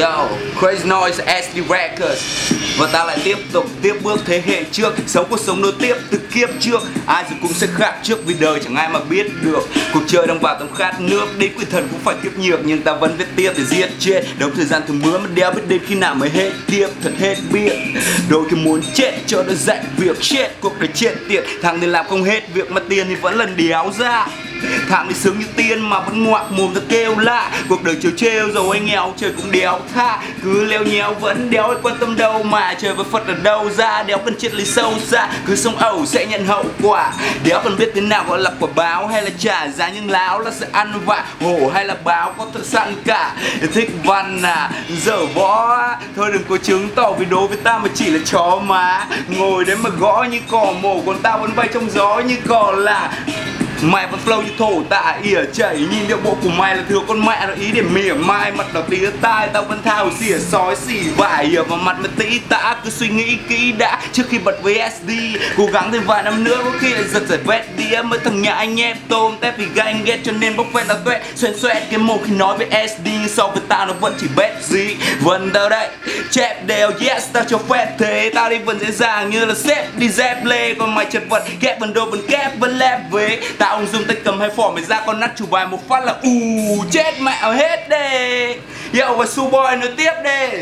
Yo, Crazy Noise SD Records. Và ta lại tiếp tục tiếp bước thế hệ trước. Sống cuộc sống nối tiếp từ kiếp trước. Ai rồi cũng sẽ khác trước vì đời chẳng ai mà biết được. Cuộc chơi đang vào tầm khát nước. Đến quỷ thần cũng phải tiếp nhược Nhưng ta vẫn viết tiếp để giết chết. Đống thời gian thường mưa mà đeo biết đến khi nào mới hết tiếp Thật hết biết. Đôi khi muốn chết cho nó dạy việc chết. Cuộc đời chết tiệt Thằng thì làm không hết việc mà tiền thì vẫn lần đéo ra. Tháng thì sướng như tiên mà vẫn ngoạc mồm ta kêu lạ Cuộc đời chiều trêu rồi anh nghèo, trời cũng đéo tha. Cứ leo nhéo vẫn đéo ai quan tâm đâu Mà trời với Phật ở đâu ra. Đéo cần triết lý sâu xa, Cứ sống ẩu sẽ nhận hậu quả. Đéo cần biết thế nào gọi là quả báo Hay là trả giá nhưng láo là sẽ ăn vạ, Hổ hay là báo có thật sẵn cả. Thích văn à Dở võ à. Thôi đừng có chứng tỏ vì đối với ta mà chỉ là chó má Ngồi đấy mà gõ như cỏ mổ, Còn tao vẫn bay trong gió như cỏ lạ Mày vẫn flow như thổ tạ ỉa chảy. Nhìn điệu bộ của mày là thừa con mẹ nó ý để mỉa mai. Mặt nó tía tai, tao vẫn thao xỉa, sói xỉ vải. Ỉa vào mặt mà tĩ tã Cứ suy nghĩ kỹ đã. Trước khi bật với SD Cố gắng thêm vài năm nữa. Có khi lại giật giải vét đĩa. Mới thằng nhà anh em tôm, tép vì ganh ghét. Cho nên bốc phét là tuệ, Xoẹt xoẹt. Cái mồm khi nói với SD so với tao nó vẫn chỉ bét gì Vần tao đây? Chép đều, yes, tao cho phép thế. Tao đi vẫn dễ dàng như là xếp đi dép lê. Còn mày chật vật ghép vần đồ, vẫn kép, vẫn lép về Tao ông dùng tay cầm hai phỏ mày ra con nát chủ bài một phát là, ù, chết mẹ, hết đi. Hiệu và su boy nói tiếp đi.